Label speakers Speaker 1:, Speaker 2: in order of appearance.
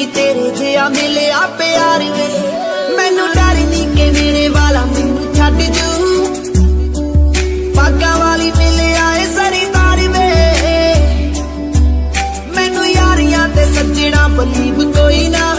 Speaker 1: ਨਹੀਂ ਤੇਰੇ ਜਿਆ ਮਿਲਿਆ ਪਿਆਰ ਵੇ। ਮੈਨੂੰ ਡਰ ਨਹੀਂ ਕਿ ਮੇਰੇ ਵਾਲਾ ਮੈਨੂੰ ਛੱਡ ਜੂ। ਪਾਗਾ ਵਾਲੀ ਮਿਲਿਆ ਏ ਸਰਦਾਰ ਵੇ। ਮੈਨੂੰ ਯਾਰੀਆਂ ਤੇ ਸੱਜਣਾ ਬਲੀਬ ਕੋਈ ਨਾ